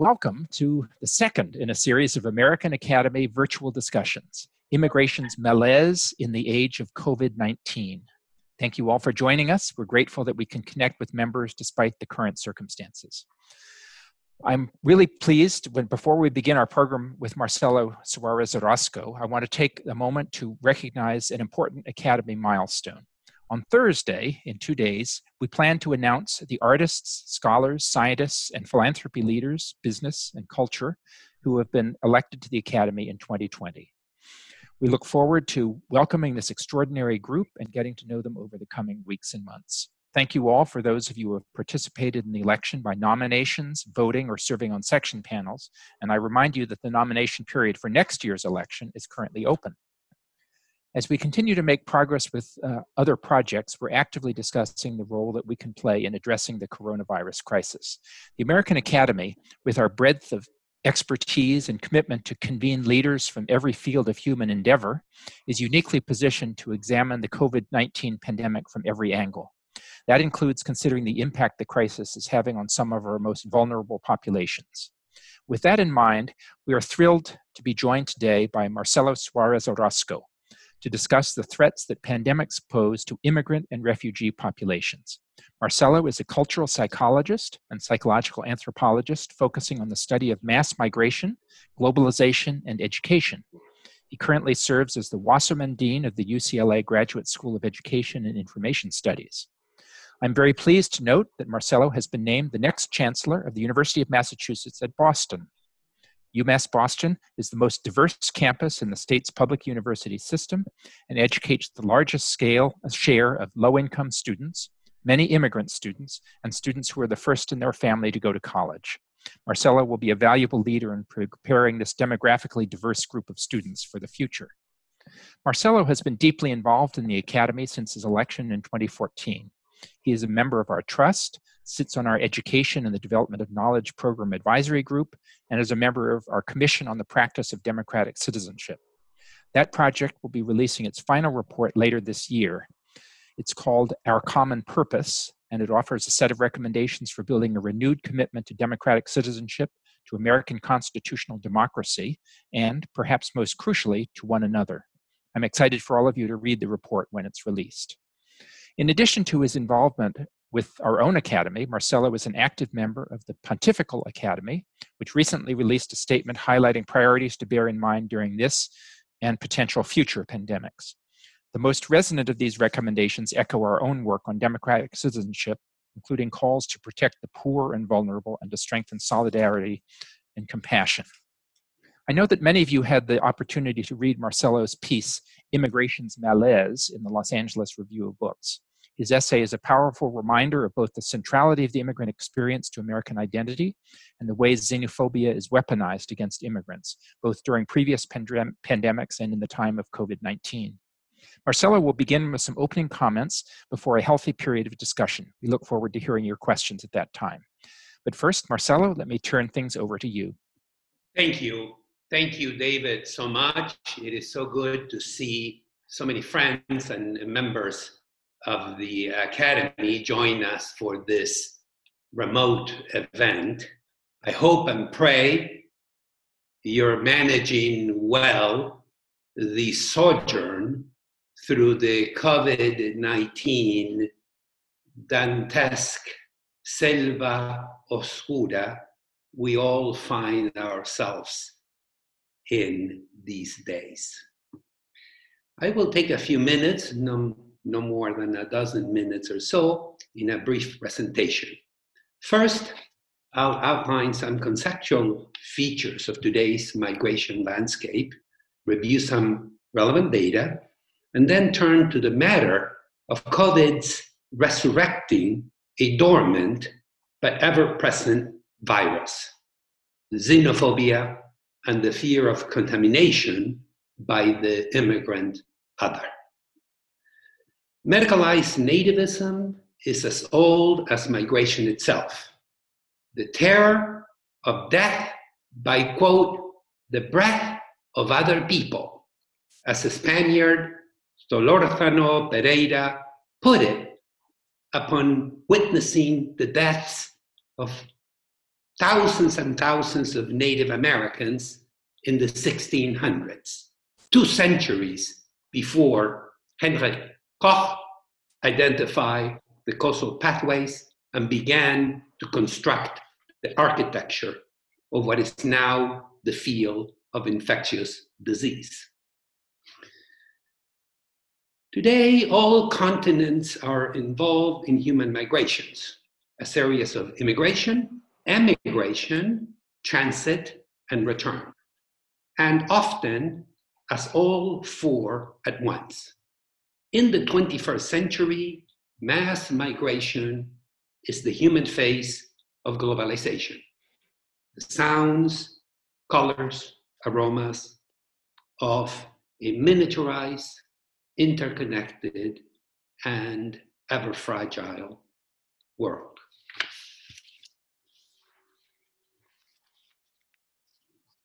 welcome to the second in a series of American Academy virtual discussions Immigration's Malaise in the Age of COVID 19. Thank you all for joining us. We're grateful that we can connect with members despite the current circumstances. I'm really pleased when before we begin our program with Marcelo Suarez Orozco, I want to take a moment to recognize an important Academy milestone. On Thursday, in two days, we plan to announce the artists, scholars, scientists, and philanthropy leaders, business, and culture who have been elected to the Academy in 2020. We look forward to welcoming this extraordinary group and getting to know them over the coming weeks and months. Thank you all for those of you who have participated in the election by nominations, voting, or serving on section panels. And I remind you that the nomination period for next year's election is currently open. As we continue to make progress with uh, other projects, we're actively discussing the role that we can play in addressing the coronavirus crisis. The American Academy, with our breadth of expertise and commitment to convene leaders from every field of human endeavor, is uniquely positioned to examine the COVID 19 pandemic from every angle. That includes considering the impact the crisis is having on some of our most vulnerable populations. With that in mind, we are thrilled to be joined today by Marcelo Suarez Orozco to discuss the threats that pandemics pose to immigrant and refugee populations. Marcelo is a cultural psychologist and psychological anthropologist focusing on the study of mass migration, globalization, and education. He currently serves as the Wasserman Dean of the UCLA Graduate School of Education and Information Studies. I'm very pleased to note that Marcelo has been named the next chancellor of the University of Massachusetts at Boston. UMass Boston is the most diverse campus in the state's public university system and educates the largest scale uh, share of low income students, many immigrant students, and students who are the first in their family to go to college. Marcelo will be a valuable leader in preparing this demographically diverse group of students for the future. Marcelo has been deeply involved in the Academy since his election in 2014. He is a member of our trust, sits on our Education and the Development of Knowledge Program Advisory Group, and is a member of our Commission on the Practice of Democratic Citizenship. That project will be releasing its final report later this year. It's called Our Common Purpose, and it offers a set of recommendations for building a renewed commitment to democratic citizenship, to American constitutional democracy, and, perhaps most crucially, to one another. I'm excited for all of you to read the report when it's released. In addition to his involvement with our own academy, Marcelo is an active member of the Pontifical Academy, which recently released a statement highlighting priorities to bear in mind during this and potential future pandemics. The most resonant of these recommendations echo our own work on democratic citizenship, including calls to protect the poor and vulnerable and to strengthen solidarity and compassion. I know that many of you had the opportunity to read Marcelo's piece, Immigration's Malaise, in the Los Angeles Review of Books. His essay is a powerful reminder of both the centrality of the immigrant experience to American identity and the ways xenophobia is weaponized against immigrants, both during previous pandem- pandemics and in the time of COVID 19. Marcelo will begin with some opening comments before a healthy period of discussion. We look forward to hearing your questions at that time. But first, Marcelo, let me turn things over to you. Thank you. Thank you, David, so much. It is so good to see so many friends and members of the Academy join us for this remote event. I hope and pray you're managing well the sojourn through the COVID 19 Dantesque selva oscura we all find ourselves in these days. I will take a few minutes, no more than a dozen minutes or so in a brief presentation. First, I'll outline some conceptual features of today's migration landscape, review some relevant data, and then turn to the matter of COVID's resurrecting a dormant but ever present virus, xenophobia, and the fear of contamination by the immigrant other. Medicalized nativism is as old as migration itself. The terror of death by, quote, the breath of other people, as the Spaniard Solorzano Pereira put it upon witnessing the deaths of thousands and thousands of Native Americans in the 1600s, two centuries before Henrik Koch identified the causal pathways and began to construct the architecture of what is now the field of infectious disease. Today, all continents are involved in human migrations, a series of immigration, emigration, transit, and return, and often as all four at once. In the 21st century, mass migration is the human face of globalization. The sounds, colors, aromas of a miniaturized, interconnected, and ever fragile world.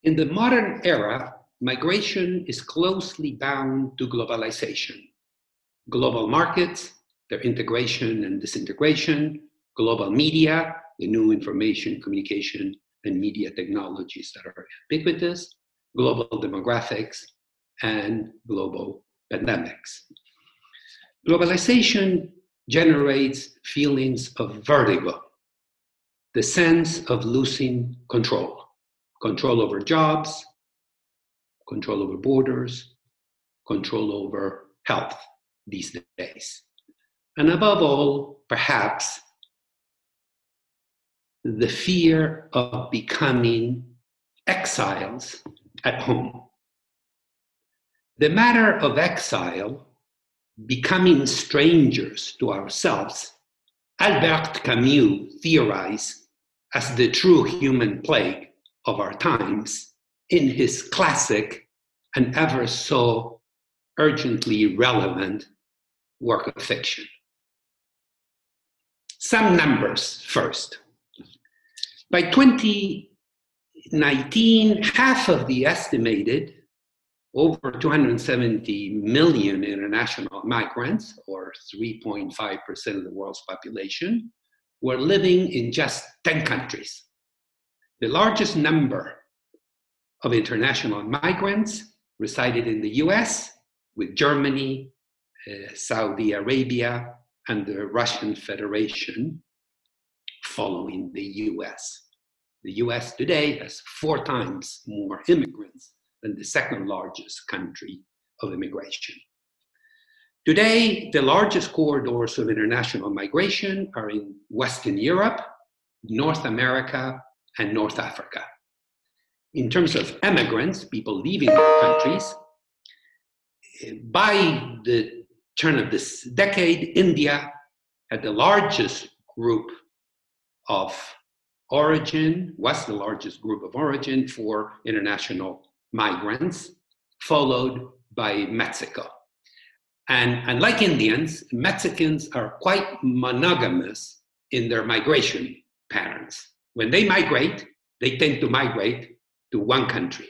In the modern era, migration is closely bound to globalization. Global markets, their integration and disintegration, global media, the new information, communication, and media technologies that are ubiquitous, global demographics, and global pandemics. Globalization generates feelings of vertigo, the sense of losing control control over jobs, control over borders, control over health these days. And above all, perhaps the fear of becoming exiles at home. The matter of exile, becoming strangers to ourselves, Albert Camus theorized as the true human plague of our times in his classic and ever so urgently relevant work of fiction. Some numbers first. By 2019, half of the estimated over 270 million international migrants, or 3.5% of the world's population, were living in just 10 countries. The largest number of international migrants resided in the US, with Germany, Uh, Saudi Arabia, and the Russian Federation following the US. The US today has four times more immigrants than the second largest country of immigration. Today, the largest corridors of international migration are in Western Europe, North America, and North Africa. In terms of immigrants, people leaving countries, by the turn of this decade, India had the largest group of origin, was the largest group of origin for international migrants, followed by Mexico. And unlike Indians, Mexicans are quite monogamous in their migration patterns. When they migrate, they tend to migrate to one country.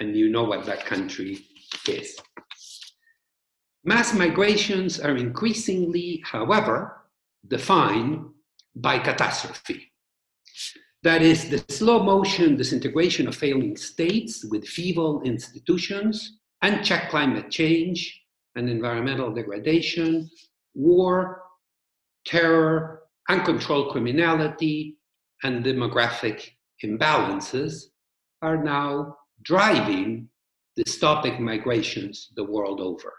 And you know what that country is. Mass migrations are increasingly, however, defined by catastrophe. That is the slow motion disintegration of failing states with feeble institutions, unchecked climate change and environmental degradation, war, terror, uncontrolled criminality, and demographic imbalances are now driving dystopic migrations the world over.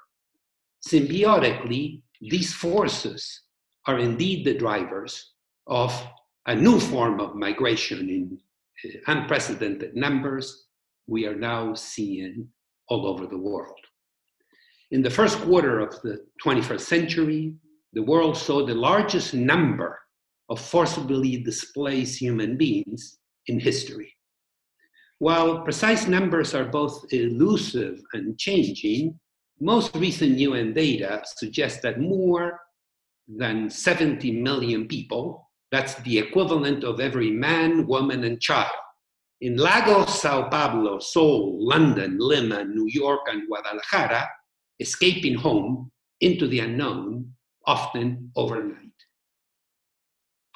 Symbiotically, these forces are indeed the drivers of a new form of migration in uh, unprecedented numbers we are now seeing all over the world. In the first quarter of the 21st century, the world saw the largest number of forcibly displaced human beings in history. While precise numbers are both elusive and changing, most recent UN data suggests that more than 70 million people that's the equivalent of every man, woman, and child. In Lagos, Sao Paulo, Seoul, London, Lima, New York, and Guadalajara, escaping home into the unknown, often overnight.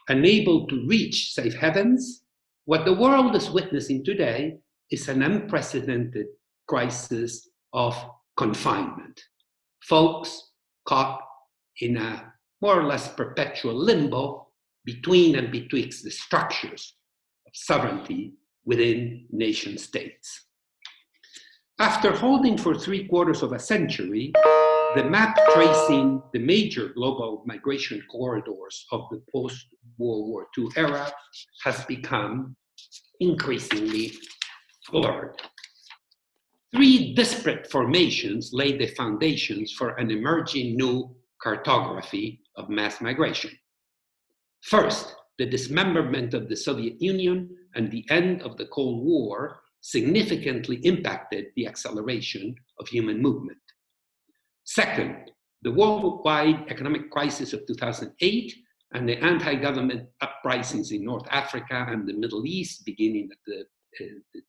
Unable to reach safe havens, What the world is witnessing today is an unprecedented crisis of confinement. Folks caught in a more or less perpetual limbo between and betwixt the structures of sovereignty within nation states. After holding for three quarters of a century, the map tracing the major global migration corridors of the post World War II era has become increasingly blurred. Three disparate formations laid the foundations for an emerging new cartography of mass migration. First, the dismemberment of the Soviet Union and the end of the Cold War significantly impacted the acceleration of human movement. Second, the worldwide economic crisis of 2008 and the anti government uprisings in North Africa and the Middle East beginning at the, uh, the,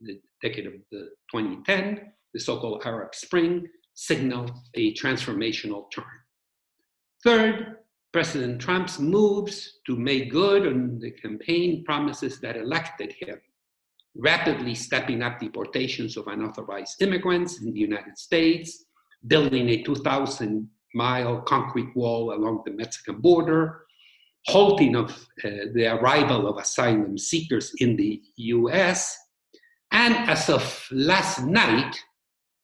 the decade of the 2010, the so called Arab Spring, signaled a transformational turn. Third, President Trump's moves to make good on the campaign promises that elected him, rapidly stepping up deportations of unauthorized immigrants in the United States, building a 2,000 mile concrete wall along the Mexican border, halting of uh, the arrival of asylum seekers in the US, and as of last night,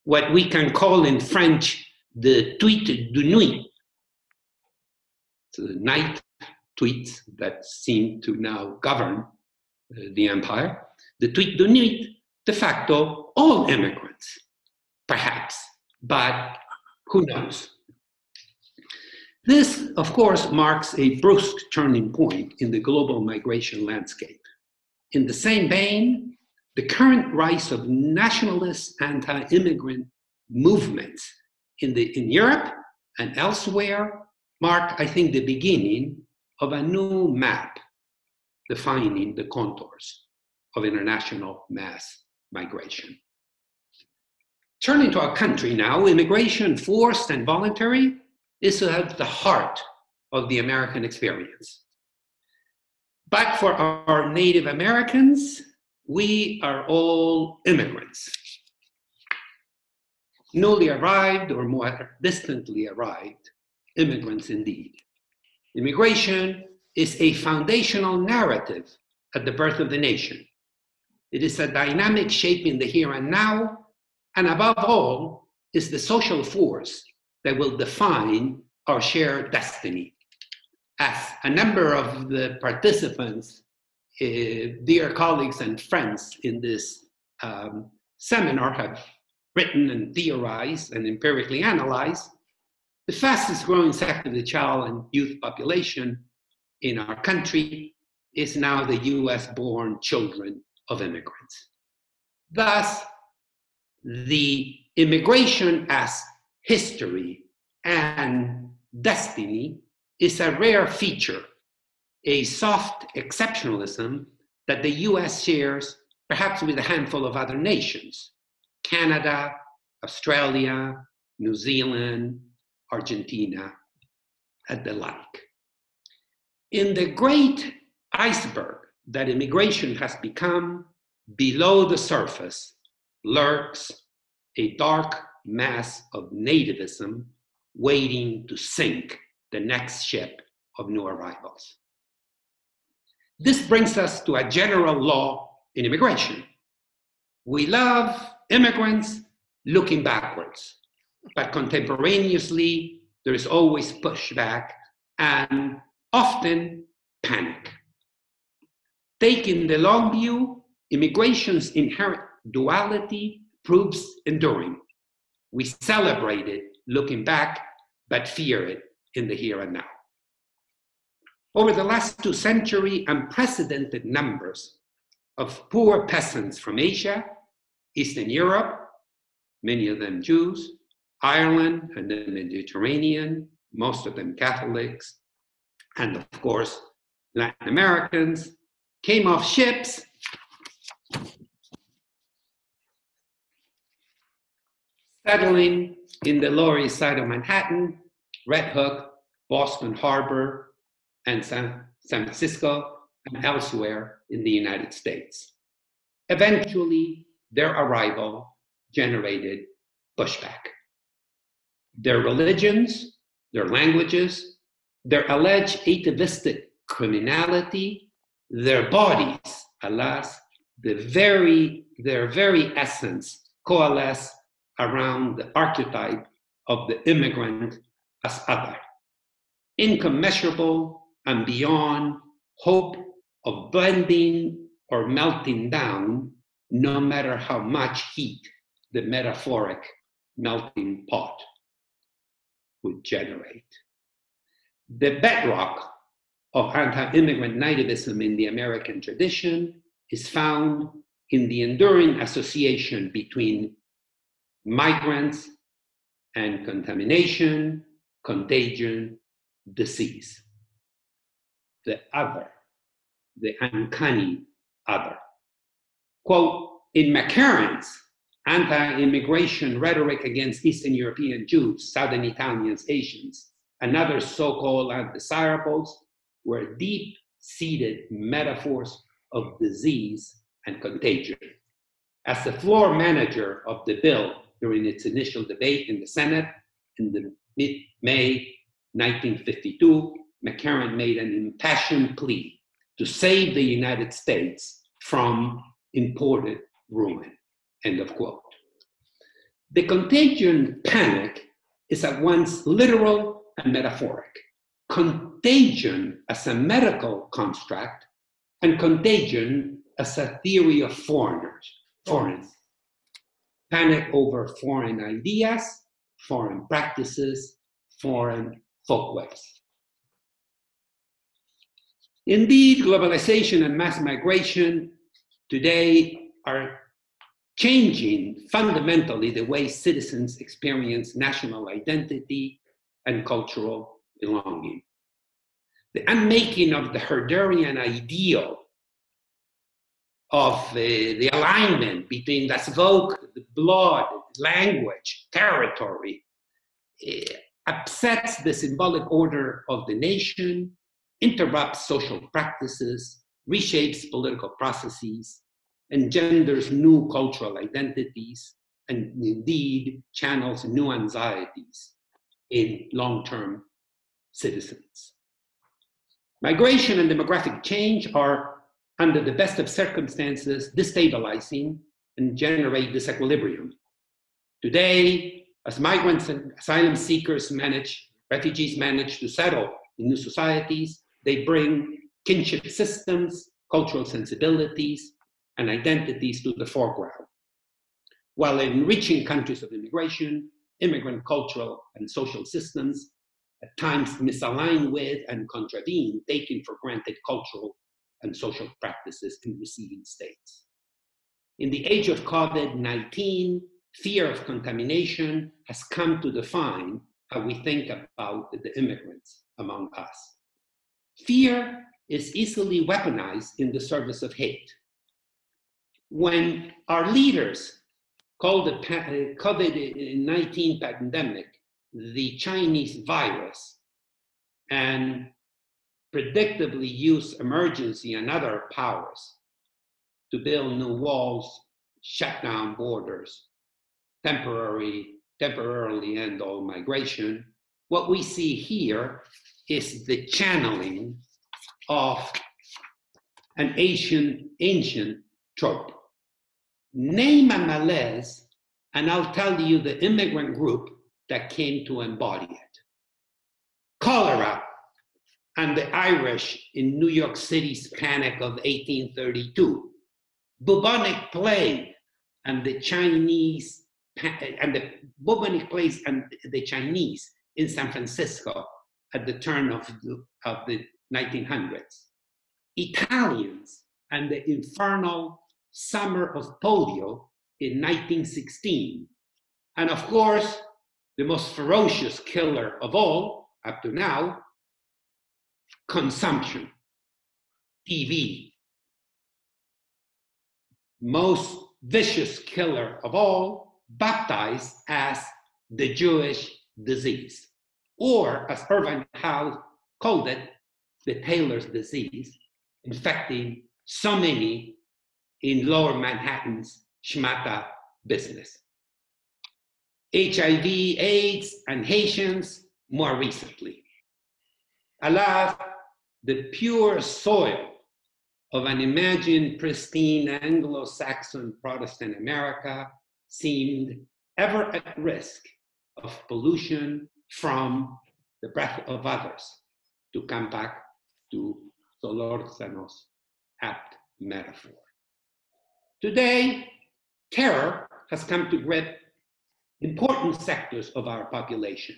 what we can call in French the tweet de nuit, the night tweets that seem to now govern uh, the empire, the tweet de nuit, de facto, all immigrants, perhaps, but who knows? This, of course, marks a brusque turning point in the global migration landscape. In the same vein, the current rise of nationalist anti immigrant movements in, the, in Europe and elsewhere mark, I think, the beginning of a new map defining the contours of international mass migration. Turning to our country now, immigration, forced and voluntary, is at the heart of the American experience. But for our Native Americans, we are all immigrants. Newly arrived or more distantly arrived immigrants indeed. Immigration is a foundational narrative at the birth of the nation. It is a dynamic shaping the here and now, and above all, is the social force that will define our shared destiny. As a number of the participants, dear colleagues and friends in this um, seminar have written and theorized and empirically analyzed, the fastest growing sector of the child and youth population in our country is now the US born children of immigrants. Thus, the immigration as history and destiny is a rare feature, a soft exceptionalism that the US shares perhaps with a handful of other nations Canada, Australia, New Zealand, Argentina, and the like. In the great iceberg that immigration has become, below the surface lurks a dark mass of nativism waiting to sink the next ship of new arrivals. This brings us to a general law in immigration. We love immigrants looking backwards, but contemporaneously, there is always pushback and often panic. Taking the long view, immigration's inherent duality proves enduring. We celebrate it looking back, but fear it in the here and now. Over the last two centuries, unprecedented numbers of poor peasants from Asia, Eastern Europe, many of them Jews, Ireland and the Mediterranean, most of them Catholics, and of course, Latin Americans, came off ships. Settling in the Lower East Side of Manhattan, Red Hook, Boston Harbor, and San, Francisco, and elsewhere in the United States. Eventually, their arrival generated pushback. Their religions, their languages, their alleged atavistic criminality, their bodies, alas, the very, their very essence coalesce around the archetype of the immigrant as other, incommensurable and beyond hope of blending or melting down, no matter how much heat the metaphoric melting pot would generate. The bedrock of anti immigrant nativism in the American tradition is found in the enduring association between migrants and contamination, contagion, disease. The other, the uncanny other. Quote, in McCarran's anti-immigration rhetoric against Eastern European Jews, Southern Italians, Asians, and other so-called undesirables were deep-seated metaphors of disease and contagion. As the floor manager of the bill during its initial debate in the Senate in the mid-May 1952, McCarran made an impassioned plea to save the United States from imported ruin. End of quote. The contagion panic is at once literal and metaphoric. Contagion as a medical construct and contagion as a theory of foreigners, foreign. Panic over foreign ideas, foreign practices, foreign folkways. Indeed, globalization and mass migration today are changing fundamentally the way citizens experience national identity and cultural belonging. The unmaking of the Herderian ideal of the, the alignment between das Volk, the blood, language, territory, eh, upsets the symbolic order of the nation, interrupts social practices, reshapes political processes, engenders new cultural identities, and indeed channels new anxieties in long term citizens. Migration and demographic change are, under the best of circumstances, destabilizing and generate disequilibrium. Today, as migrants and asylum seekers manage, refugees manage to settle in new societies, they bring kinship systems, cultural sensibilities, and identities to the foreground. While in enriching countries of immigration, immigrant cultural and social systems at times misalign with and contravene taken for granted cultural and social practices in receiving states. In the age of COVID 19, fear of contamination has come to define how we think about the immigrants among us. Fear is easily weaponized in the service of hate. When our leaders called the uh, COVID 19 pandemic the Chinese virus and predictably used emergency and other powers to build new walls, shut down borders, temporary, temporarily end all migration. What we see here is the channeling of an ancient, ancient trope. Name a malaise, and I'll tell you the immigrant group that came to embody it. Cholera and the Irish in New York City's panic of 1832. Bubonic plague and the Chinese and the bubonic plague and the Chinese in San Francisco at the turn of the, of the 1900s. Italians and the infernal summer of polio in 1916. And of course, the most ferocious killer of all, up to now, consumption, TB. Most vicious killer of all, baptized as the Jewish disease, or as Irving Howe called it, the tailor's disease, infecting so many in lower Manhattan's Schmata business. HIV, AIDS, and Haitians more recently. Alas, the pure soil of an imagined pristine Anglo Saxon Protestant America seemed ever at risk of pollution from the breath of others, to come back to Solórzano's apt metaphor. Today, terror has come to grip important sectors of our population.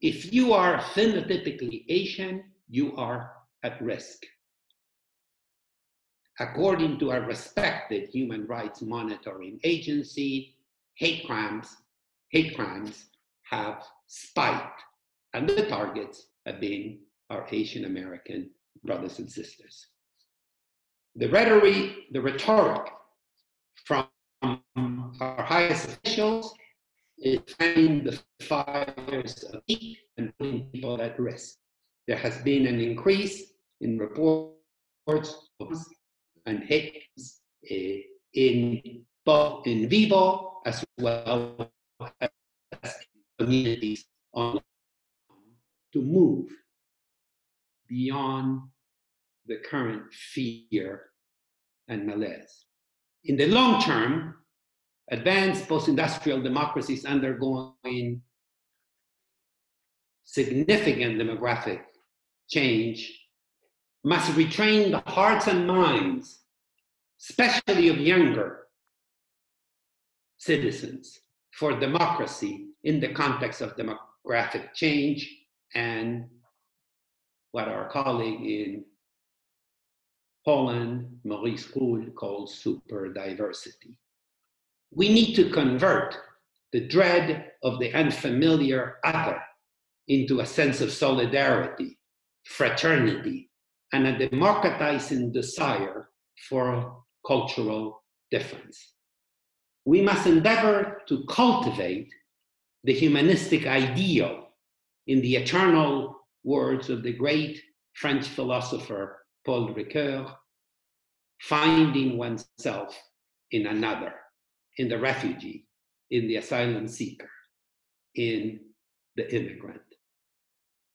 If you are phenotypically Asian, you are at risk. According to a respected human rights monitoring agency, hate crimes, hate crimes have spiked, and the targets have been our Asian American brothers and sisters. The rhetoric, the rhetoric from our highest officials is fanning the fires of heat and putting people at risk. There has been an increase in reports and hits eh, in both in vivo as well as communities to move beyond the current fear and malaise. In the long term, advanced post-industrial democracies undergoing significant demographic change must retrain the hearts and minds, especially of younger citizens, for democracy in the context of demographic change and what our colleague in Poland, Maurice Ruhl, calls super diversity. We need to convert the dread of the unfamiliar other into a sense of solidarity, fraternity, and a democratizing desire for cultural difference. We must endeavor to cultivate the humanistic ideal in the eternal words of the great French philosopher Paul Ricoeur, finding oneself in another, in the refugee, in the asylum seeker, in the immigrant.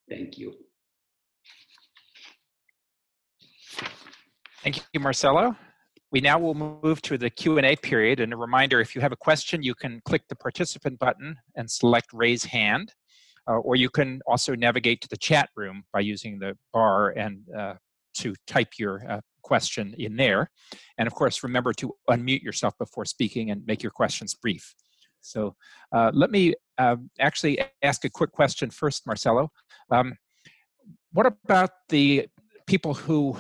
Thank you. Thank you, Marcelo. We now will move to the Q&A period. And a reminder, if you have a question, you can click the participant button and select raise hand. Uh, or you can also navigate to the chat room by using the bar and uh, to type your uh, question in there. And of course, remember to unmute yourself before speaking and make your questions brief. So uh, let me uh, actually ask a quick question first, Marcelo. Um, what about the people who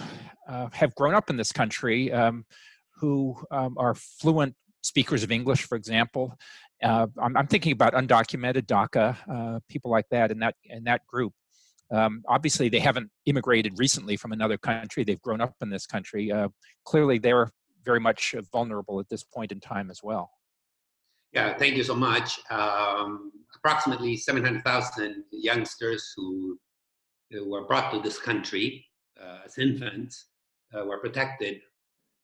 uh, have grown up in this country, um, who um, are fluent speakers of English, for example? Uh, I'm, I'm, thinking about undocumented DACA, uh, people like that in that in that group. Um, obviously, they haven't immigrated recently from another country. They've grown up in this country. Uh, clearly, they're very much vulnerable at this point in time as well. Yeah, thank you so much. Um, approximately 700,000 youngsters who were brought to this country uh, as infants uh, were protected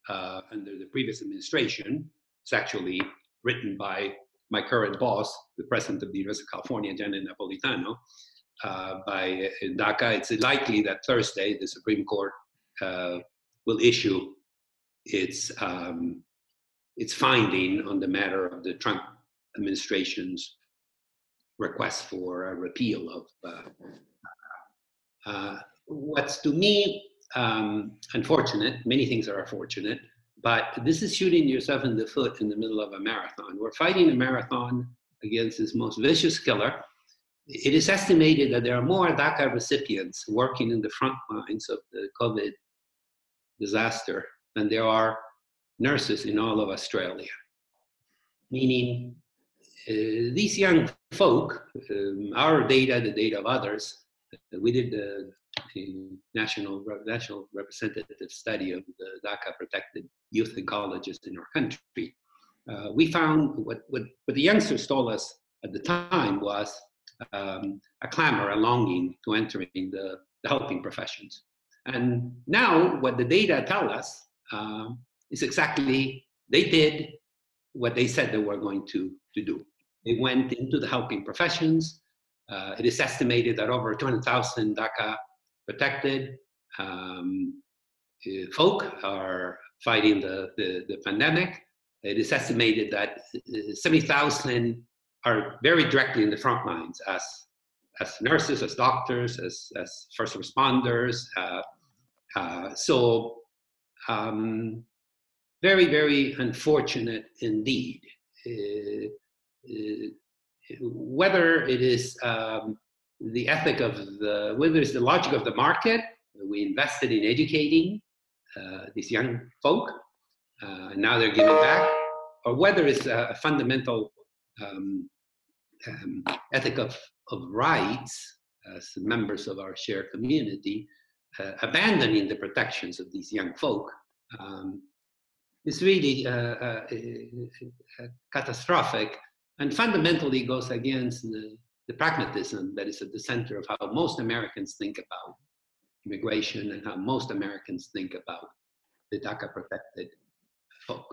uh, under the previous administration. It's actually written by my current boss, the president of the University of California, Janet Napolitano uh, by DACA. It's likely that Thursday the Supreme Court uh, will issue its um, its finding on the matter of the Trump administration's request for a repeal of. Uh, uh, what's to me um, unfortunate. Many things are unfortunate, but this is shooting yourself in the foot in the middle of a marathon. We're fighting a marathon against this most vicious killer it is estimated that there are more DACA recipients working in the front lines of the COVID disaster than there are nurses in all of Australia. Meaning, uh, these young folk, um, our data, the data of others, we did the, national, national representative study of the DACA protected youth and colleges in our country. Uh, we found what, what, what the youngsters told us at the time was um, a clamor, a longing to entering the, the helping professions. And now, what the data tell us uh, is exactly they did what they said they were going to, to do. They went into the helping professions. Uh, it is estimated that over 200,000 DACA protected um, uh, folk are fighting the, the, the, pandemic. It is estimated that uh, 70,000 are very directly in the front lines as, as nurses, as doctors, as, as first responders. Uh, uh, so, um, very, very unfortunate indeed. Uh, uh, whether it is um, the ethic of the, whether it's the logic of the market, we invested in educating uh, these young folk, uh, and now they're giving back, or whether it's a, a fundamental um, um, ethic of, of rights as members of our shared community, uh, abandoning the protections of these young folk um, is really uh, uh, uh, catastrophic and fundamentally goes against the, the pragmatism that is at the center of how most Americans think about immigration and how most Americans think about the DACA protected folk.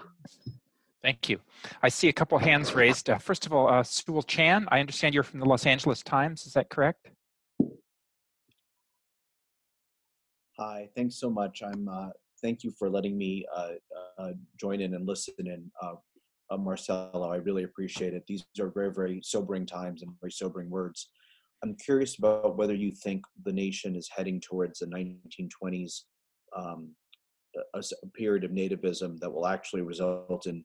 Thank you. I see a couple hands raised. Uh, first of all, uh, Sewell Chan, I understand you're from the Los Angeles Times. Is that correct? Hi, thanks so much. I'm. Uh, thank you for letting me uh, uh, join in and listen in, uh, Marcelo. I really appreciate it. These are very, very sobering times and very sobering words. I'm curious about whether you think the nation is heading towards the 1920s, um, a, a period of nativism that will actually result in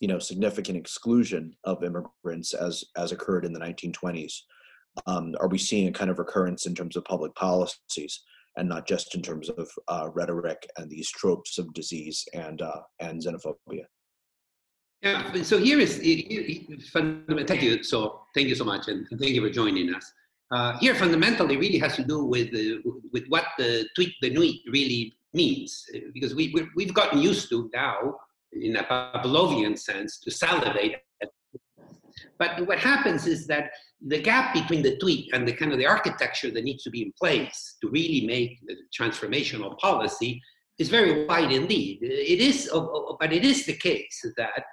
you know significant exclusion of immigrants as as occurred in the 1920s um, are we seeing a kind of recurrence in terms of public policies and not just in terms of uh, rhetoric and these tropes of disease and uh, and xenophobia yeah so here is fundamental thank you so thank you so much and thank you for joining us uh, here fundamentally really has to do with with what the tweet de nuit really means because we, we we've gotten used to now in a Pavlovian sense, to salivate. But what happens is that the gap between the tweet and the kind of the architecture that needs to be in place to really make the transformational policy is very wide indeed. It is, but it is the case that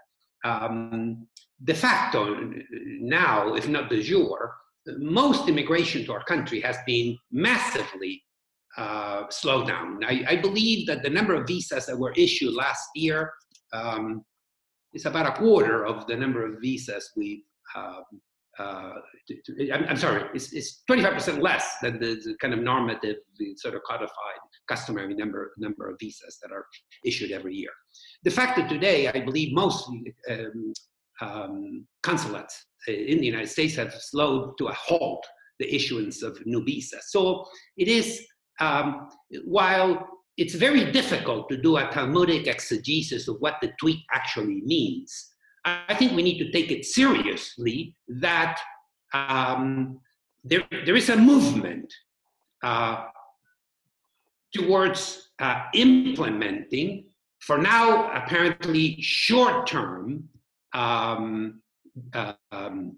um, de facto now, if not de jure, most immigration to our country has been massively uh, slowed down. I, I, believe that the number of visas that were issued last year um, it's about a quarter of the number of visas we um, uh, to, to, I'm, I'm, sorry, it's, it's 25% less than the, the, kind of normative, the sort of codified customary number, number of visas that are issued every year. The fact that today, I believe most um, um, consulates in the United States have slowed to a halt the issuance of new visas. So it is, um, while it's very difficult to do a Talmudic exegesis of what the tweet actually means. I think we need to take it seriously that um, there, there is a movement uh, towards uh, implementing, for now, apparently short term um, uh, um,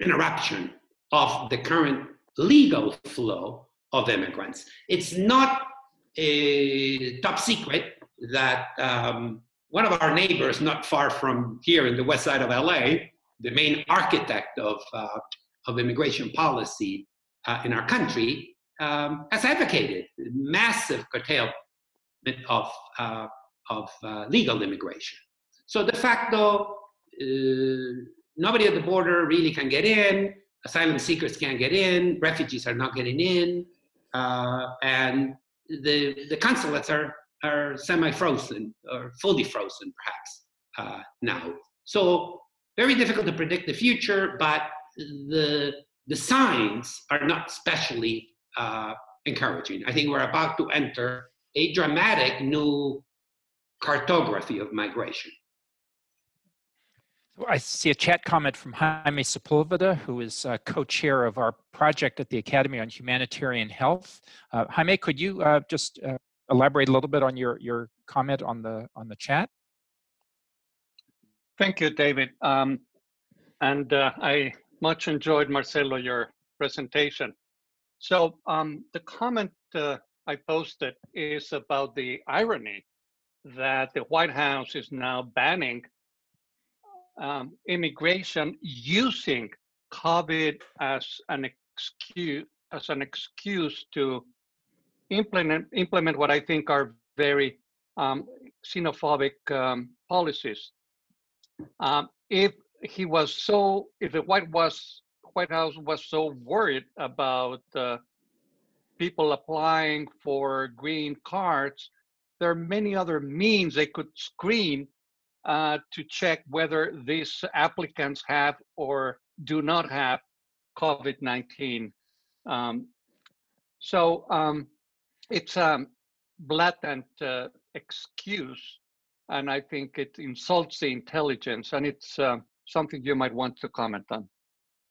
interruption of the current legal flow of immigrants. It's not a top secret that um, one of our neighbors, not far from here in the west side of LA, the main architect of, uh, of immigration policy uh, in our country, um, has advocated massive curtailment of, uh, of uh, legal immigration. So de facto, uh, nobody at the border really can get in, asylum seekers can't get in, refugees are not getting in, uh, and the, the consulates are, are semi-frozen or fully frozen perhaps uh, now. So very difficult to predict the future, but the, the signs are not especially uh, encouraging. I think we're about to enter a dramatic new cartography of migration. I see a chat comment from Jaime Sepulveda, who is uh, co-chair of our project at the Academy on Humanitarian Health. Uh, Jaime, could you uh, just uh, elaborate a little bit on your, your comment on the, on the chat? Thank you, David. Um, and uh, I much enjoyed, Marcelo, your presentation. So um, the comment uh, I posted is about the irony that the White House is now banning um, immigration using COVID as an excuse as an excuse to implement implement what I think are very um, xenophobic um, policies. Um, if he was so, if the White was White House was so worried about uh, people applying for green cards, there are many other means they could screen uh, to check whether these applicants have or do not have COVID-19. Um, so um, it's a blatant uh, excuse, and I think it insults the intelligence, and it's uh, something you might want to comment on.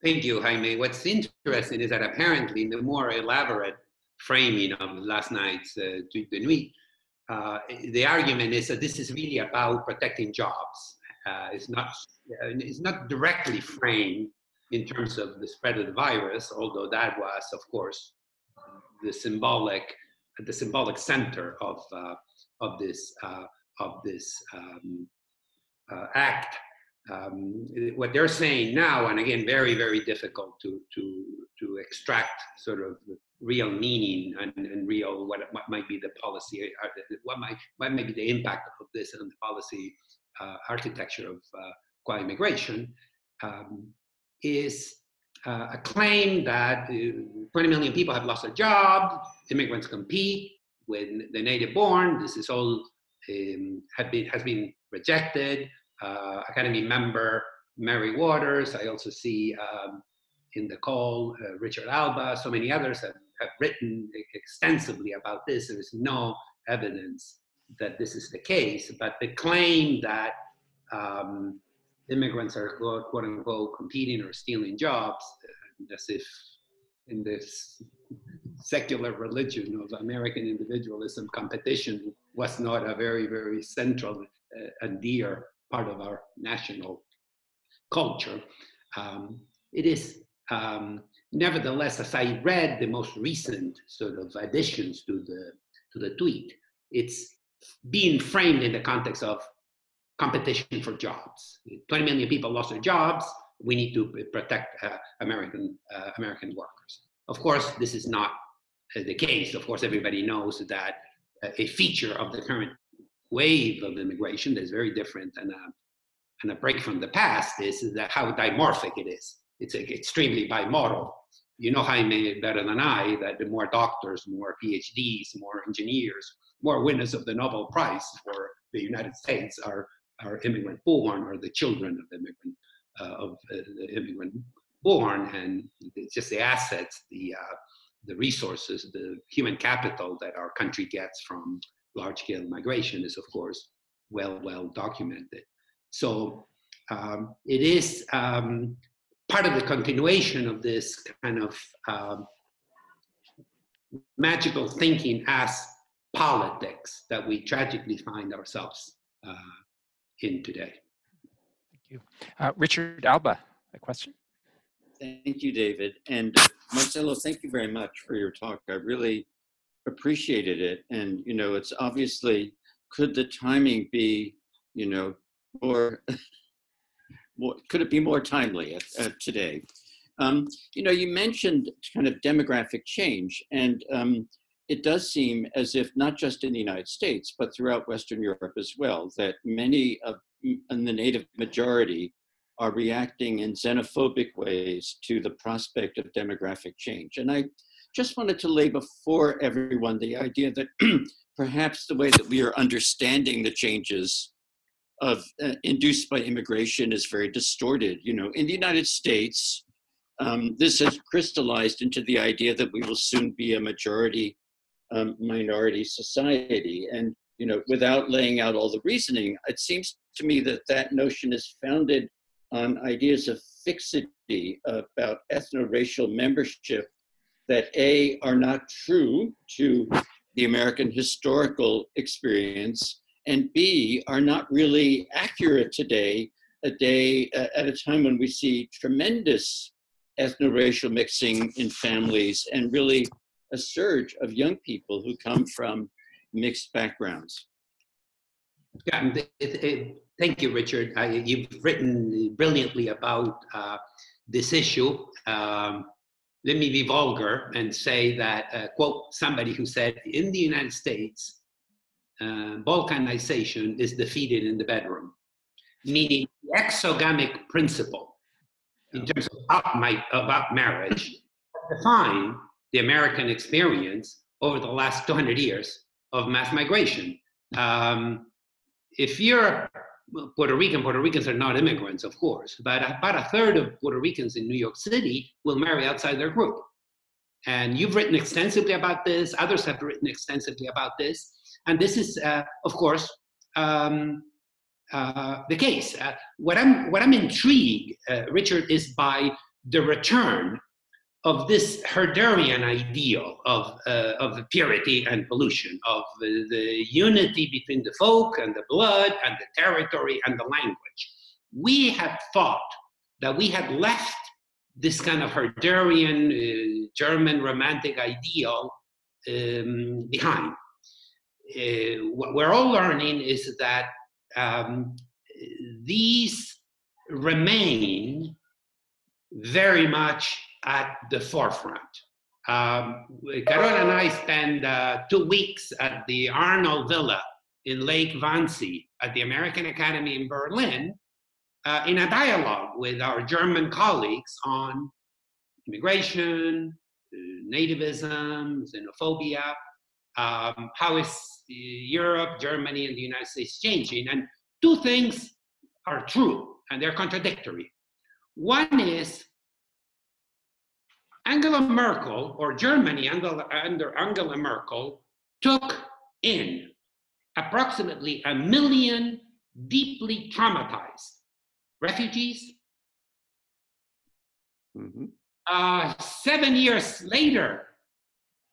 Thank you, Jaime. What's interesting is that apparently the more elaborate framing of last night's uh, de Nuit, uh, the argument is that this is really about protecting jobs. Uh, it's not it's not directly framed in terms of the spread of the virus, although that was, of course, the symbolic the symbolic center of uh, of this uh, of this um, uh, act. Um, what they're saying now, and again, very very difficult to to to extract sort of real meaning and, and real what, what might be the policy, uh, what might what may be the impact of this on the policy architecture of uh, immigration, um, is uh, a claim that uh, 20 million people have lost their job, immigrants compete with the native born. This is all um, been, has been rejected. Uh, Academy member Mary Waters, I also see um, in the call uh, Richard Alba, so many others have, have written extensively about this. There is no evidence that this is the case, but the claim that um, immigrants are quote unquote competing or stealing jobs, as if in this secular religion of American individualism, competition was not a very, very central uh, and dear part of our national culture. Um, it is um, nevertheless, as I read the most recent sort of additions to the to the tweet, it's being framed in the context of competition for jobs. 20 million people lost their jobs. We need to protect uh, American, uh, American workers. Of course, this is not uh, the case. Of course, everybody knows that uh, a feature of the current wave of immigration that is very different and a, and a break from the past is that how dimorphic it is. It's extremely bimodal. You know, Jaime, better than I, that the more doctors, more PhDs, more engineers, more winners of the Nobel Prize for the United States are are immigrant born or the children of immigrant uh, of uh, the immigrant born, and it's just the assets, the uh, the resources, the human capital that our country gets from large scale migration is of course well well documented. So um, it is um, part of the continuation of this kind of um, magical thinking as politics that we tragically find ourselves uh, in today. Thank you. Uh, Richard Alba, a question? Thank you, David. And Marcelo, thank you very much for your talk. I really appreciated it. And, you know, it's obviously, could the timing be, you know, more, more could it be more timely at, at today? Um, you know, you mentioned kind of demographic change, and um, it does seem as if not just in the United States, but throughout Western Europe as well, that many of the native majority are reacting in xenophobic ways to the prospect of demographic change. And I just wanted to lay before everyone the idea that perhaps the way that we are understanding the changes of uh, induced by immigration is very distorted. You know, in the United States, um, this has crystallized into the idea that we will soon be a majority um, minority society. And you know, without laying out all the reasoning, it seems to me that that notion is founded on ideas of fixity about ethno-racial membership that A, are not true to the American historical experience, and B, are not really accurate today, a day at a time when we see tremendous ethno-racial mixing in families and really a surge of young people who come from mixed backgrounds. Yeah, it, it, thank you, Richard. I, you've written brilliantly about uh, this issue. Um, let me be vulgar and say that, uh, quote somebody who said, in the United States, uh, balkanization is defeated in the bedroom, meaning the exogamic principle in terms of about, about marriage define the American experience over the last 200 years of mass migration. Um, if you're Puerto Rican, Puerto Ricans are not immigrants, of course, but about a third of Puerto Ricans in New York City will marry outside their group. And you've written extensively about this, others have written extensively about this. And this is, uh, of course, um, uh, the case. Uh, what, I'm, what I'm intrigued, uh, Richard, is by the return of this Herderian ideal of, uh, of purity and pollution, of the, the unity between the folk and the blood and the territory and the language. We had thought that we had left this kind of Herderian uh, German romantic ideal um, behind. Uh, what we're all learning is that um, these remain very much at the forefront. Um, Carol and I spent uh, two weeks at the Arnhold Villa in Lake Wannsee at the American Academy in Berlin uh, in a dialogue with our German colleagues on immigration, nativism, xenophobia, um, how is Europe, Germany, and the United States changing? And two things are true and they're contradictory. One is Angela Merkel, or Germany under Angela Merkel, took in approximately a million deeply traumatized refugees. Mm-hmm. Uh, seven years later,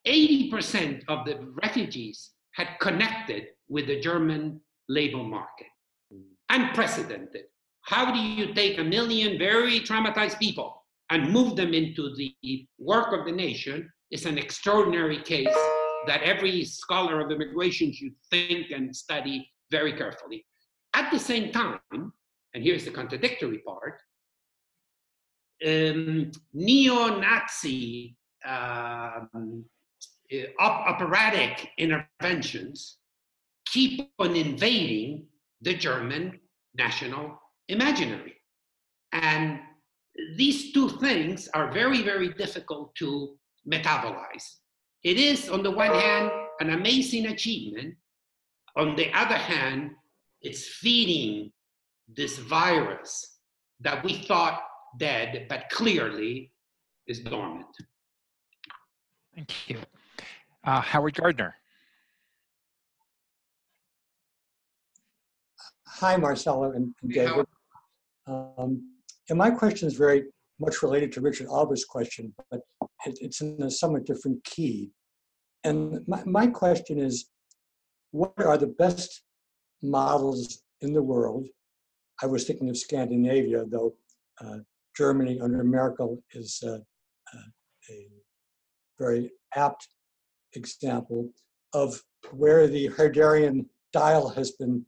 80% of the refugees had connected with the German labor market. Unprecedented. How do you take a million very traumatized people and move them into the work of the nation is an extraordinary case that every scholar of immigration should think and study very carefully. At the same time, and here's the contradictory part, um, neo-Nazi um, op- operatic interventions keep on invading the German national imaginary. And these two things are very, very difficult to metabolize. It is, on the one hand, an amazing achievement. On the other hand, it's feeding this virus that we thought dead, but clearly is dormant. Thank you. Uh, Howard Gardner. Hi, Marcelo and, David. Um, and my question is very much related to Richard Alba's question, but it, it's in a somewhat different key. And my, my question is, what are the best models in the world? I was thinking of Scandinavia, though uh, Germany under Merkel is uh, uh, a very apt example of where the Herderian dial has been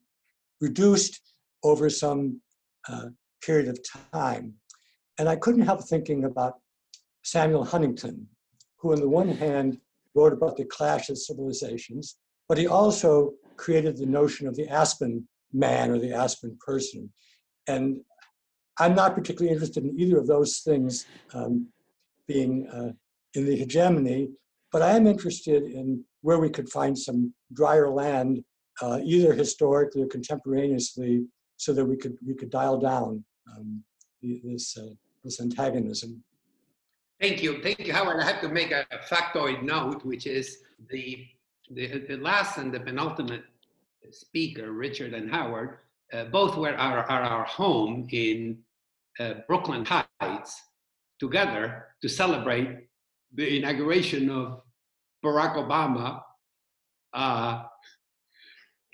reduced over some uh, period of time. And I couldn't help thinking about Samuel Huntington, who, on the one hand, wrote about the clash of civilizations, but he also created the notion of the Aspen man or the Aspen person. And I'm not particularly interested in either of those things um, being uh, in the hegemony, but I am interested in where we could find some drier land, uh, either historically or contemporaneously, so that we could we could dial down um, this, uh, this antagonism. Thank you. Thank you, Howard. I have to make a factoid note, which is the, the, the last and the penultimate speaker, Richard and Howard, uh, both were our, are our home in uh, Brooklyn Heights together to celebrate the inauguration of Barack Obama uh,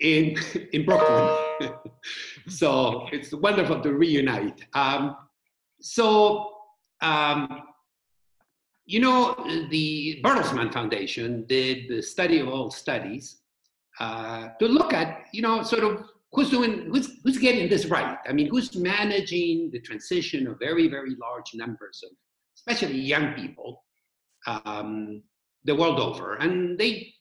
in, in Brooklyn. so it's wonderful to reunite. Um, so um, you know, the Bertelsmann Foundation did the study of all studies uh, to look at, you know, sort of who's doing, who's, who's getting this right. I mean, who's managing the transition of very, very large numbers of, especially young people, um, the world over. And they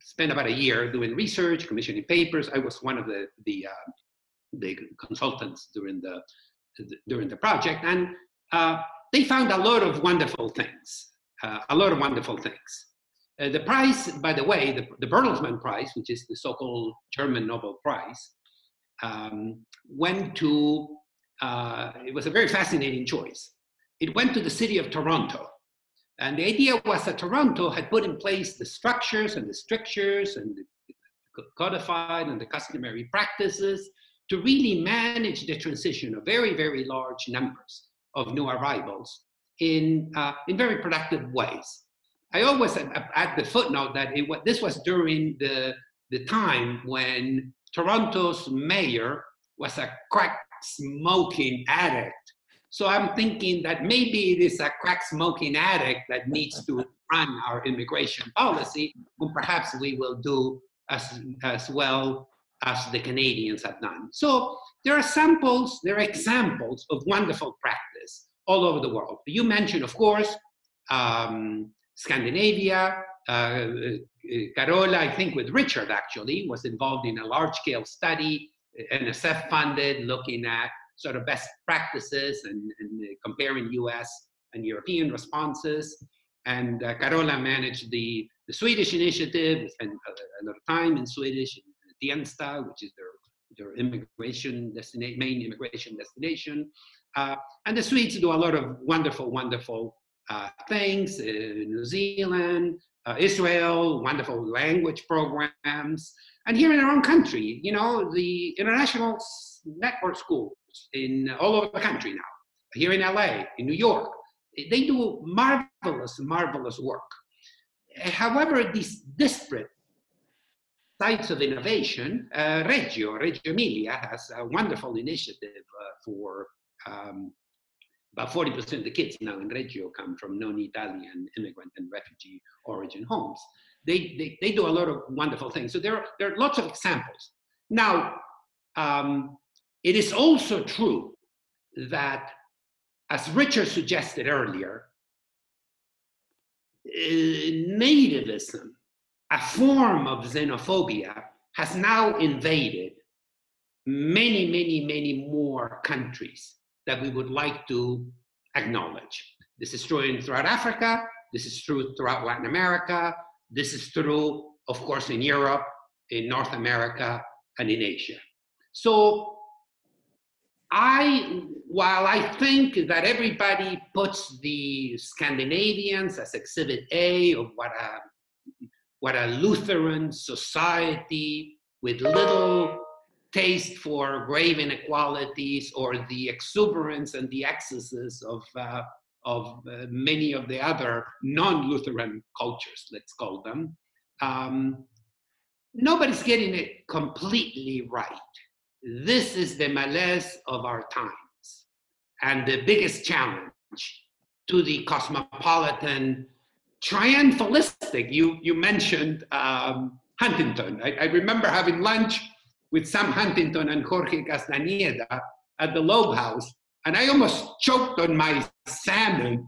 spent about a year doing research, commissioning papers. I was one of the the, uh, the consultants during the, the, during the project, and uh, they found a lot of wonderful things. Uh, a lot of wonderful things. Uh, the prize, by the way, the, the Bertelsmann Prize, which is the so-called German Nobel Prize, um, went to. Uh, it was a very fascinating choice. It went to the city of Toronto and the idea was that Toronto had put in place the structures and the strictures and the codified and the customary practices to really manage the transition of very, very large numbers of new arrivals in, uh, in very productive ways. I always add the footnote that it, this was during the, the time when Toronto's mayor was a crack smoking addict so I'm thinking that maybe it is a crack smoking addict that needs to run our immigration policy, and perhaps we will do as, as well as the Canadians have done. So there are samples, there are examples of wonderful practice all over the world. You mentioned, of course, um, Scandinavia. Uh, Carola, I think with Richard actually, was involved in a large scale study, NSF funded, looking at sort of best practices and, and comparing US and European responses. And uh, Carola managed the, the Swedish initiative, spent a, lot of time in Swedish, in which is their, their immigration destination, main immigration destination. Uh, and the Swedes do a lot of wonderful, wonderful uh, things. Uh, New Zealand, uh, Israel, wonderful language programs. And here in our own country, you know, the International Network School in all over the country now, here in LA, in New York. They do marvelous, marvelous work. However, these disparate sites of innovation, uh, Reggio, Reggio Emilia has a wonderful initiative uh, for um, about 40% of the kids now in Reggio come from non-Italian immigrant and refugee origin homes. They, they, they do a lot of wonderful things. So there are, there are lots of examples. Now, um, it is also true that, as Richard suggested earlier, eh, nativism, a form of xenophobia, has now invaded many, many, many more countries that we would like to acknowledge. This is true throughout Africa, this is true throughout Latin America, this is true, of course, in Europe, in North America, and in Asia. So I, while I think that everybody puts the Scandinavians as exhibit A of what a, what a Lutheran society with little taste for grave inequalities or the exuberance and the excesses of, uh, of uh, many of the other non-Lutheran cultures, let's call them, um, nobody's getting it completely right. This is the malaise of our times and the biggest challenge to the cosmopolitan, triumphalistic. You, you mentioned um, Huntington. I, I, remember having lunch with Sam Huntington and Jorge Castañeda at the Loeb House, and I almost choked on my salmon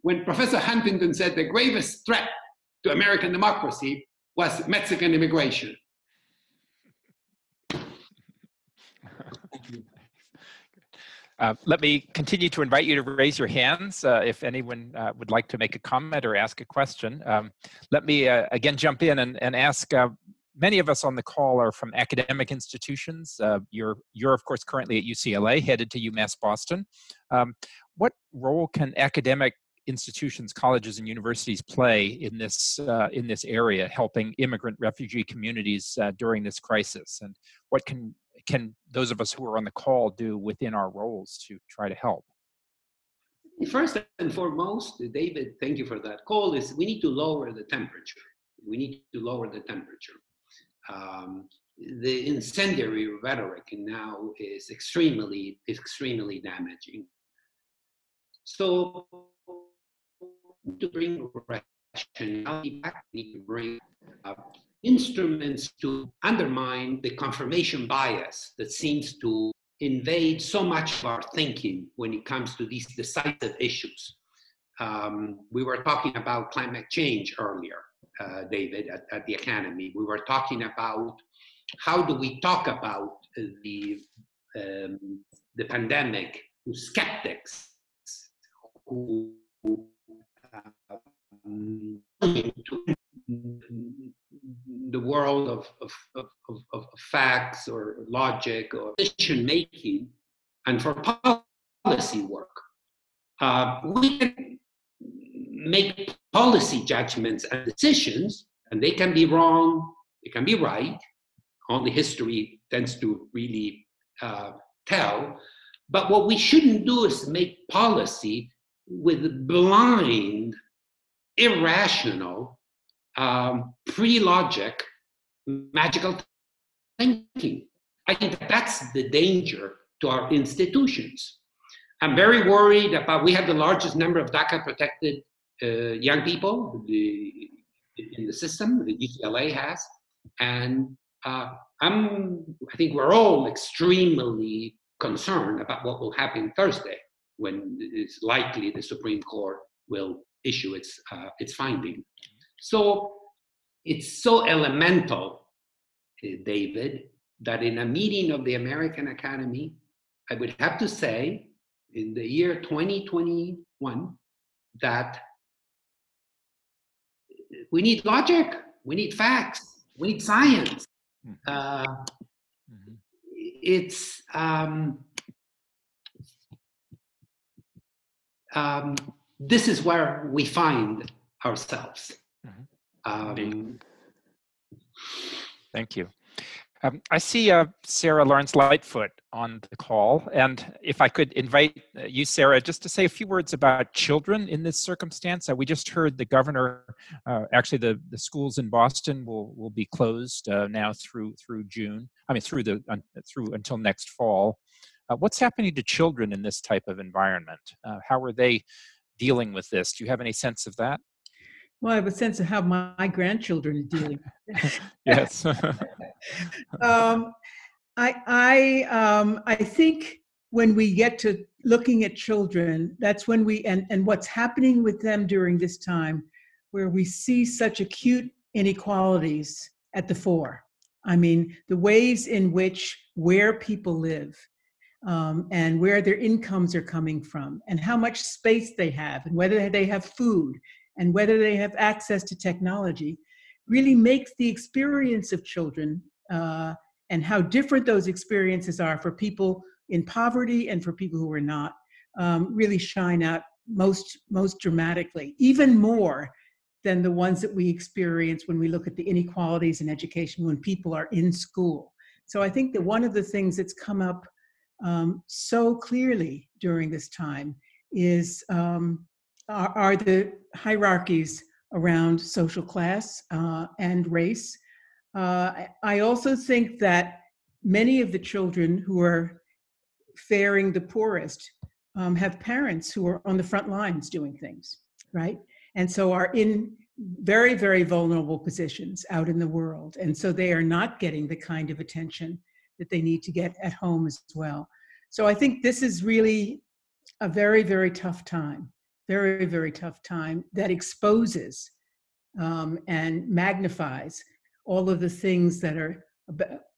when Professor Huntington said the gravest threat to American democracy was Mexican immigration. Uh, let me continue to invite you to raise your hands uh, if anyone uh, would like to make a comment or ask a question. Um, let me uh, again jump in and, and ask, uh, many of us on the call are from academic institutions. Uh, you're, you're of course currently at UCLA, headed to UMass Boston. Um, what role can academic institutions, colleges, and universities play in this uh, in this area, helping immigrant refugee communities uh, during this crisis? And what can can those of us who are on the call do within our roles to try to help? First and foremost, David, thank you for that call. Is we need to lower the temperature. We need to lower the temperature. Um, the incendiary rhetoric now is extremely, extremely damaging. So to bring rationality back. We need to bring uh, instruments to undermine the confirmation bias that seems to invade so much of our thinking when it comes to these decisive issues. Um, we were talking about climate change earlier, uh, David, at, at, the Academy. We were talking about how do we talk about the, um, the pandemic to skeptics who um, the world of, of, of, of, facts or logic or decision making and for policy work. Uh, we can make policy judgments and decisions, and they can be wrong, they can be right. Only history tends to really uh, tell. But what we shouldn't do is make policy with blind, irrational, um, pre-logic, magical thinking. I think that's the danger to our institutions. I'm very worried about, we have the largest number of DACA protected uh, young people the, in the system, the UCLA has. And uh, I'm, I think we're all extremely concerned about what will happen Thursday when it's likely the Supreme Court will issue its, uh, its finding. So it's so elemental, uh, David, that in a meeting of the American Academy, I would have to say in the year 2021 that we need logic, we need facts, we need science. Mm-hmm. Uh, mm-hmm. It's um, um, this is where we find ourselves. Um, Thank you. Um, I see uh, Sara Lawrence-Lightfoot on the call, and if I could invite uh, you, Sarah, just to say a few words about children in this circumstance. Uh, we just heard the governor, uh, actually, the, the schools in Boston will will be closed uh, now through through June. I mean, through the through until next fall. Uh, what's happening to children in this type of environment? how are they dealing with this? Do you have any sense of that? Well, I have a sense of how my, grandchildren are dealing. yes. um, I I um, I think when we get to looking at children, that's when we and and what's happening with them during this time, where we see such acute inequalities at the fore. I mean, the ways in which where people live um, and where their incomes are coming from and how much space they have and whether they have food and whether they have access to technology really makes the experience of children uh, and how different those experiences are for people in poverty and for people who are not um, really shine out most most dramatically even more than the ones that we experience when we look at the inequalities in education when people are in school. So i think that one of the things that's come up um, so clearly during this time is um, are, are the hierarchies around social class uh, and race. Uh, I also think that many of the children who are faring the poorest um, have parents who are on the front lines doing things, right? And so are in very, very vulnerable positions out in the world. And so they are not getting the kind of attention that they need to get at home as well. So I think this is really a very, very tough time very, very tough time that exposes um, and magnifies all of the things that are,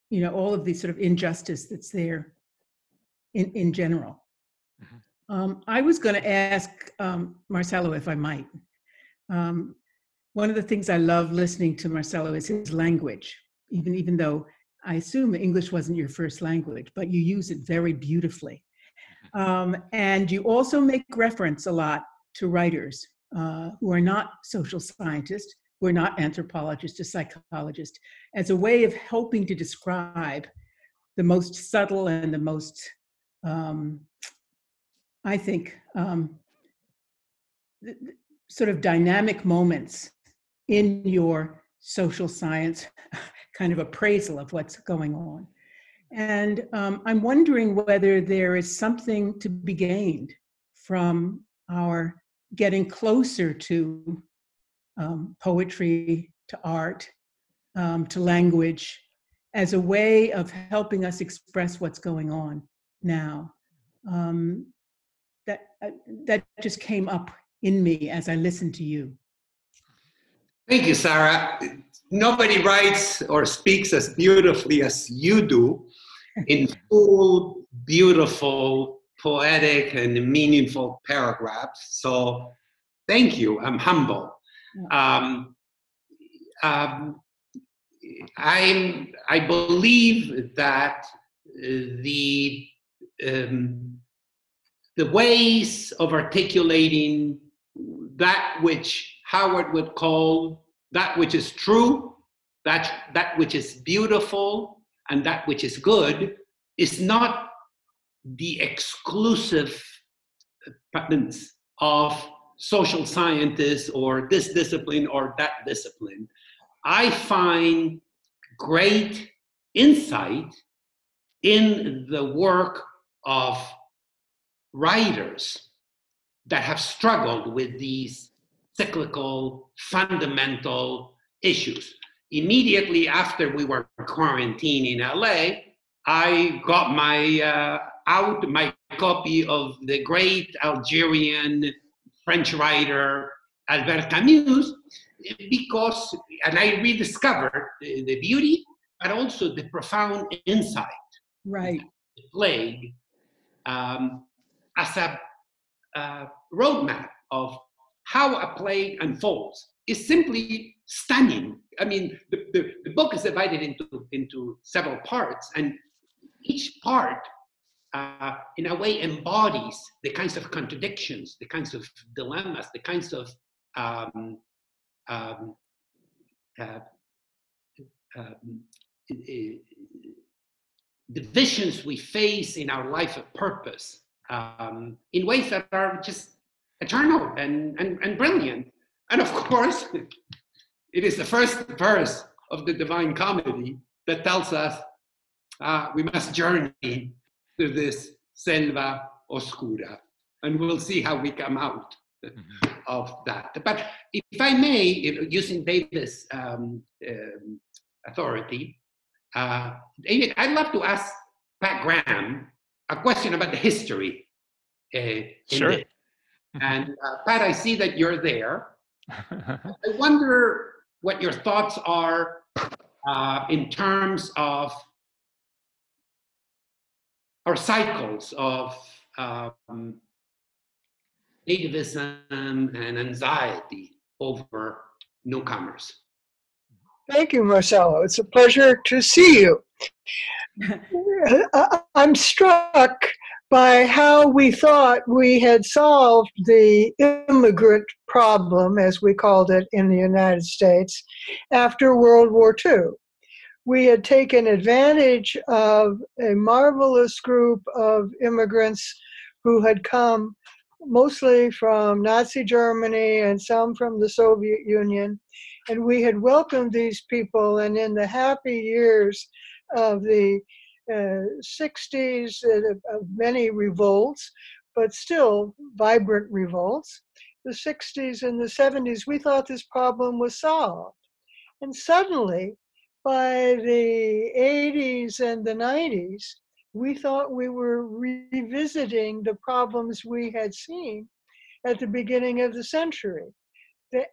you know, all of the sort of injustice that's there in, in general. Mm-hmm. Um, I was going to ask um, Marcelo if I might. Um, one of the things I love listening to Marcelo is his language, even even though I assume English wasn't your first language, but you use it very beautifully. Mm-hmm. Um, and you also make reference a lot to writers uh, who are not social scientists, who are not anthropologists or psychologists, as a way of helping to describe the most subtle and the most, um, I think, um, sort of dynamic moments in your social science kind of appraisal of what's going on. And um, I'm wondering whether there is something to be gained from our getting closer to um, poetry, to art, um, to language as a way of helping us express what's going on now. Um, that uh, that just came up in me as I listened to you. Thank you, Sarah. Nobody writes or speaks as beautifully as you do in full, beautiful, poetic, and meaningful paragraphs. So thank you. I'm humble. Um, um, i I believe that uh, the um, the ways of articulating that which Howard would call that which is true, that, that which is beautiful, and that which is good is not the exclusive patents of social scientists or this discipline or that discipline. I find great insight in the work of writers that have struggled with these cyclical, fundamental issues. Immediately after we were quarantined in LA, I got my uh, out my copy of the great Algerian French writer Albert Camus because, and I rediscovered the, the beauty, but also the profound insight. Right. The plague um, as a uh, roadmap of how a play unfolds is simply stunning. I mean, the, the, the, book is divided into, into several parts, and each part, uh, in a way, embodies the kinds of contradictions, the kinds of dilemmas, the kinds of um, um, uh, um, divisions we face in our life of purpose um, in ways that are just eternal and, and, and brilliant. And of course, it is the first verse of the Divine Comedy that tells us uh, we must journey through this selva oscura. And we'll see how we come out mm-hmm. of that. But if I may, using David's um, um, authority, uh, David, I'd love to ask Pat Graham a question about the history. Uh, sure. This. And uh, Pat, I see that you're there. I wonder what your thoughts are uh, in terms of our cycles of um, nativism and anxiety over newcomers. Thank you, Marcelo. It's a pleasure to see you. I'm struck by how we thought we had solved the immigrant problem, as we called it in the United States, after World War II. We had taken advantage of a marvelous group of immigrants who had come mostly from Nazi Germany and some from the Soviet Union. And we had welcomed these people, and in the happy years of the uh, 60s, uh, of many revolts, but still vibrant revolts, the 60s and the 70s, we thought this problem was solved. And suddenly, by the 80s and the 90s, we thought we were revisiting the problems we had seen at the beginning of the century.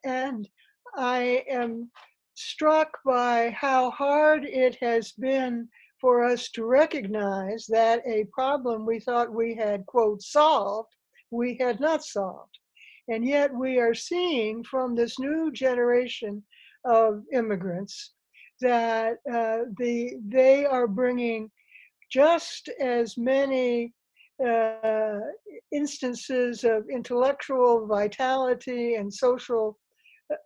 And I am struck by how hard it has been for us to recognize that a problem we thought we had, quote, solved, we had not solved. And yet we are seeing from this new generation of immigrants that uh, the, they are bringing just as many uh, instances of intellectual vitality and social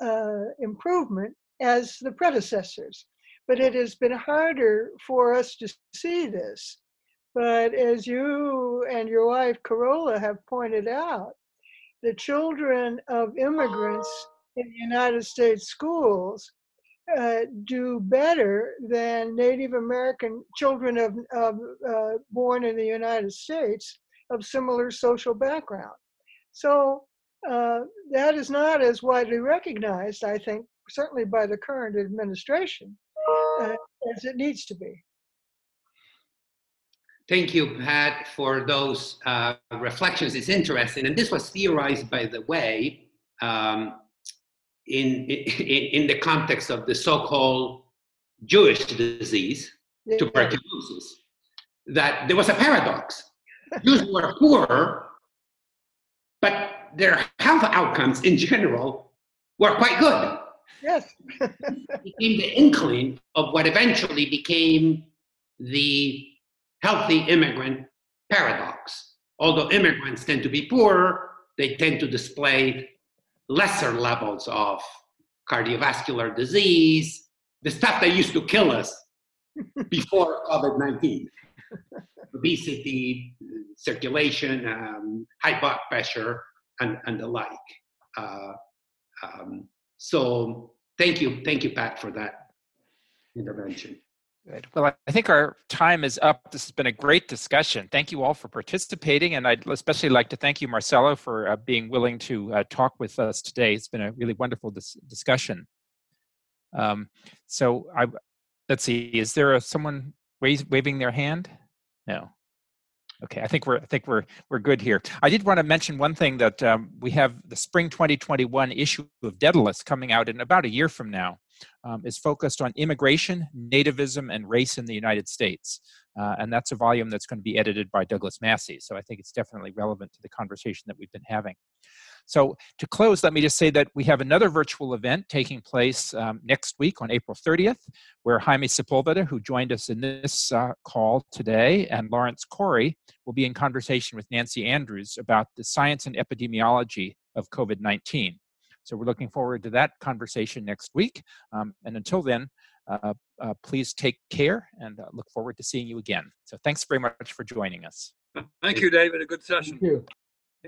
uh, improvement as the predecessors. But it has been harder for us to see this. But as you and your wife Carola have pointed out, the children of immigrants in the United States schools uh, do better than Native American children of, of uh, born in the United States of similar social background. So uh, that is not as widely recognized, I think, certainly by the current administration, uh, as it needs to be. Thank you, Pat, for those uh, reflections. It's interesting, and this was theorized, by the way, um, in, in, in the context of the so-called Jewish disease, Yeah. tuberculosis, that there was a paradox. Jews were poor, but their health outcomes in general were quite good. Yes. became the inkling of what eventually became the healthy immigrant paradox. Although immigrants tend to be poorer, they tend to display lesser levels of cardiovascular disease, the stuff that used to kill us before COVID 19 obesity, circulation, um, high blood pressure, and, and the like. Uh, um, so thank you, thank you, Pat, for that intervention. Good. Well, I- think our time is up. This has been a great discussion. Thank you all for participating, and I'd especially like to thank you, Marcelo, for uh, being willing to uh, talk with us today. It's been a really wonderful dis- discussion. Um, so, I let's see. Is there a, someone wais- waving their hand? No. Okay, I think we're I think we're we're good here. I did want to mention one thing that um, we have the spring 2021 issue of Daedalus coming out in about a year from now. Um, is focused on immigration, nativism, and race in the United States, uh, and that's a volume that's going to be edited by Douglas Massey. So I think it's definitely relevant to the conversation that we've been having. So to close, let me just say that we have another virtual event taking place um, next week on April 30th, where Jaime Sepulveda, who joined us in this uh, call today, and Lawrence Corey will be in conversation with Nancy Andrews about the science and epidemiology of COVID 19. So we're looking forward to that conversation next week. Um, and until then, uh, uh, please take care and uh, look forward to seeing you again. So thanks very much for joining us. Thank you, David. A good session. Thank you.